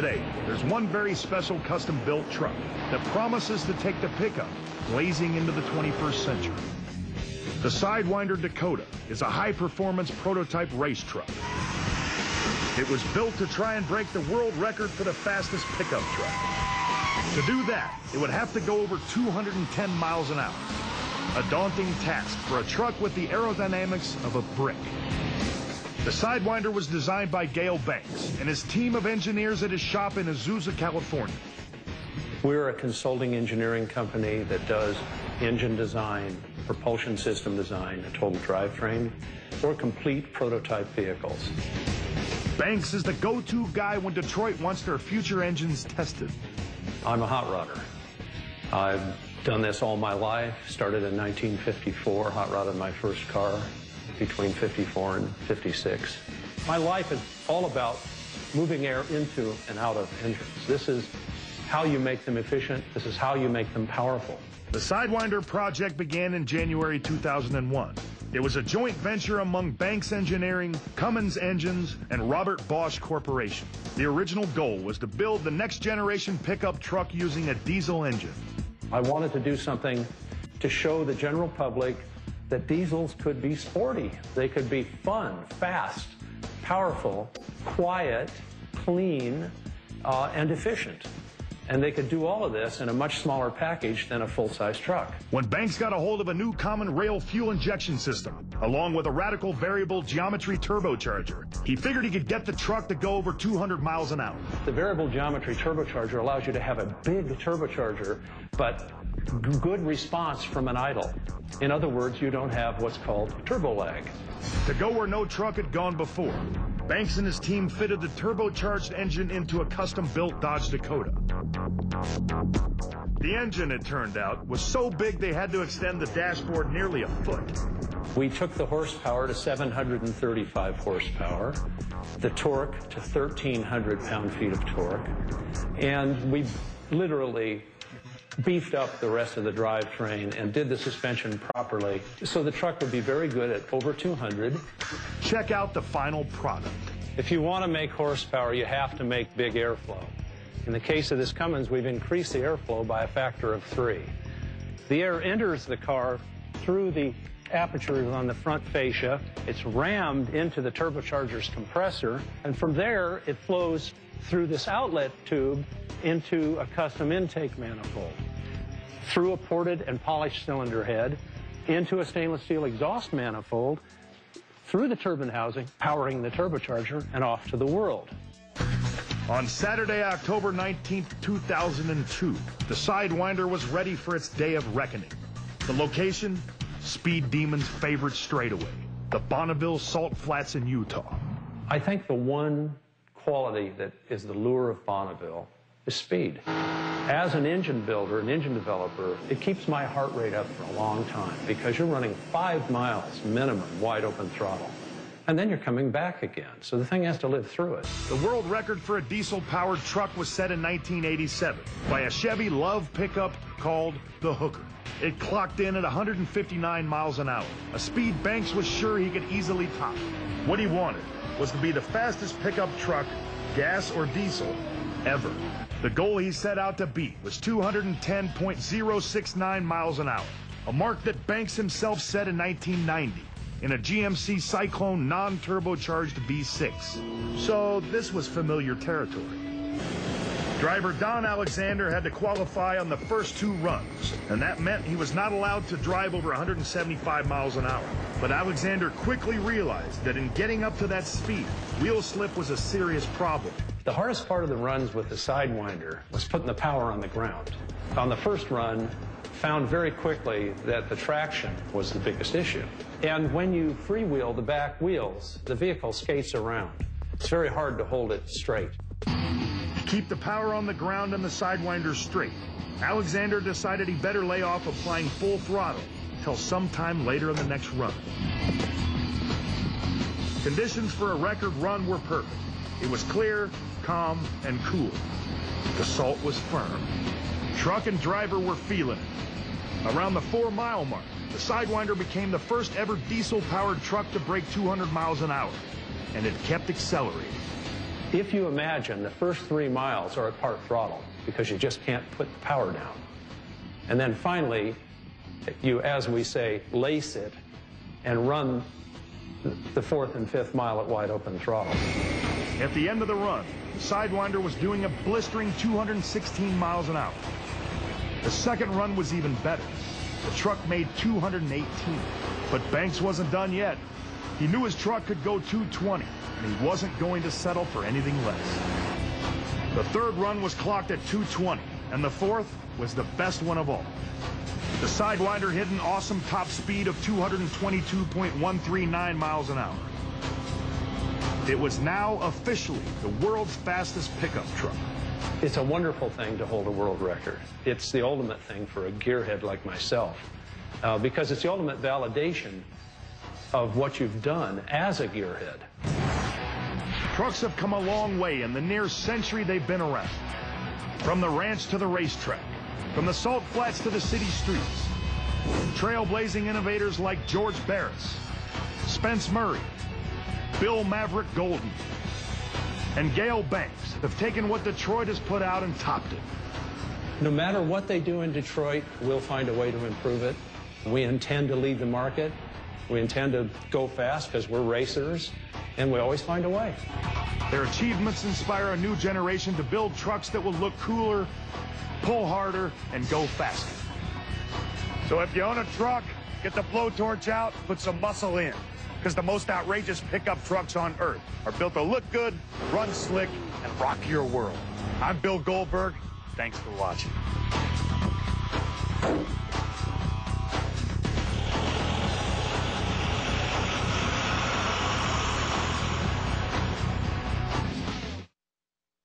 Today, there's one very special custom-built truck that promises to take the pickup blazing into the 21st century. The Sidewinder Dakota is a high-performance prototype race truck. It was built to try and break the world record for the fastest pickup truck. To do that, it would have to go over 210 miles an hour. A daunting task for a truck with the aerodynamics of a brick. The Sidewinder was designed by Gale Banks and his team of engineers at his shop in Azusa, California. We're a consulting engineering company that does engine design, propulsion system design, a total drivetrain, or complete prototype vehicles. Banks is the go-to guy when Detroit wants their future engines tested. I'm a hot rodder. I've done this all my life. Started in 1954, hot rodded my first car between 54 and 56. My life is all about moving air into and out of engines. This is how you make them efficient. This is how you make them powerful. The Sidewinder project began in January 2001. It was a joint venture among Banks Engineering, Cummins Engines, and Robert Bosch Corporation. The original goal was to build the next generation pickup truck using a diesel engine. I wanted to do something to show the general public that diesels could be sporty. They could be fun, fast, powerful, quiet, clean, uh, and efficient. And they could do all of this in a much smaller package than a full-size truck. When Banks got a hold of a new common rail fuel injection system, along with a radical variable geometry turbocharger, he figured he could get the truck to go over 200 miles an hour. The variable geometry turbocharger allows you to have a big turbocharger, but good response from an idle. In other words, you don't have what's called turbo lag. To go where no truck had gone before, Banks and his team fitted the turbocharged engine into a custom-built Dodge Dakota. The engine, it turned out, was so big they had to extend the dashboard nearly a foot. We took the horsepower to 735 horsepower, the torque to 1,300 pound-feet of torque, and we literally beefed up the rest of the drivetrain and did the suspension properly so the truck would be very good at over 200. Check out the final product. If you want to make horsepower, you have to make big airflow. In the case of this Cummins, we've increased the airflow by a factor of three. The air enters the car through the apertures on the front fascia. It's rammed into the turbocharger's compressor, and from there it flows through this outlet tube into a custom intake manifold, through a ported and polished cylinder head, into a stainless steel exhaust manifold, through the turbine housing, powering the turbocharger, and off to the world. On Saturday, October 19, 2002, the Sidewinder was ready for its day of reckoning. The location? Speed Demon's favorite straightaway, the Bonneville Salt Flats in Utah. I think the one quality that is the lure of Bonneville is speed. As an engine builder, an engine developer, it keeps my heart rate up for a long time because you're running five miles minimum wide open throttle. And then you're coming back again. So the thing has to live through it. The world record for a diesel-powered truck was set in 1987 by a Chevy LUV pickup called the Hooker. It clocked in at 159 miles an hour, a speed Banks was sure he could easily top. What he wanted was to be the fastest pickup truck, gas or diesel, ever. The goal he set out to beat was 210.069 miles an hour, a mark that Banks himself set in 1990 in a GMC Cyclone non-turbocharged V6. So this was familiar territory. Driver Don Alexander had to qualify on the first two runs, and that meant he was not allowed to drive over 175 miles an hour. But Alexander quickly realized that in getting up to that speed, wheel slip was a serious problem. The hardest part of the runs with the Sidewinder was putting the power on the ground. On the first run, found very quickly that the traction was the biggest issue. And when you freewheel the back wheels, the vehicle skates around. It's very hard to hold it straight. Keep the power on the ground and the Sidewinder straight, Alexander decided he better lay off applying full throttle till sometime later in the next run. Conditions for a record run were perfect. It was clear, calm, and cool. The salt was firm. Truck and driver were feeling it. Around the four mile mark, the Sidewinder became the first ever diesel powered truck to break 200 miles an hour, and it kept accelerating. If you imagine the first three miles are at part throttle because you just can't put the power down. And then finally, you, as we say, lace it and run the fourth and fifth mile at wide open throttle. At the end of the run, Sidewinder was doing a blistering 216 miles an hour. The second run was even better. The truck made 218. But Banks wasn't done yet. He knew his truck could go 220, and he wasn't going to settle for anything less. The third run was clocked at 220, and the fourth was the best one of all. The Sidewinder hit an awesome top speed of 222.139 miles an hour. It was now officially the world's fastest pickup truck. It's a wonderful thing to hold a world record. It's the ultimate thing for a gearhead like myself uh, because it's the ultimate validation of what you've done as a gearhead. Trucks have come a long way in the near century they've been around. From the ranch to the racetrack, from the salt flats to the city streets. Trailblazing innovators like George Barris, Spence Murray, Bill Maverick Golden, and Gale Banks have taken what Detroit has put out and topped it. No matter what they do in Detroit, we'll find a way to improve it. We intend to lead the market. We intend to go fast because we're racers, and we always find a way. Their achievements inspire a new generation to build trucks that will look cooler, pull harder, and go faster. So if you own a truck, get the blowtorch out, put some muscle in because the most outrageous pickup trucks on earth are built to look good, run slick, and rock your world. I'm Bill Goldberg. Thanks for watching.